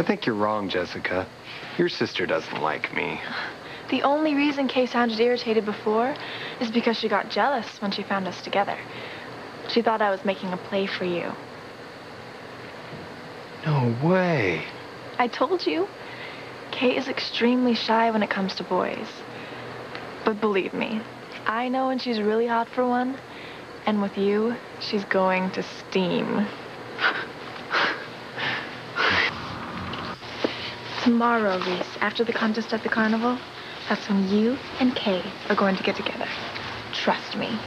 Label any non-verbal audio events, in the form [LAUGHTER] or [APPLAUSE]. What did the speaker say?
I think you're wrong, Jessica. Your sister doesn't like me. The only reason Kay sounded irritated before is because she got jealous when she found us together. She thought I was making a play for you. No way. I told you. Kay is extremely shy when it comes to boys. But believe me, I know when she's really hot for one. And with you, she's going to steam. [LAUGHS] Tomorrow, Reese, after the contest at the carnival, that's when you and Kay are going to get together. Trust me.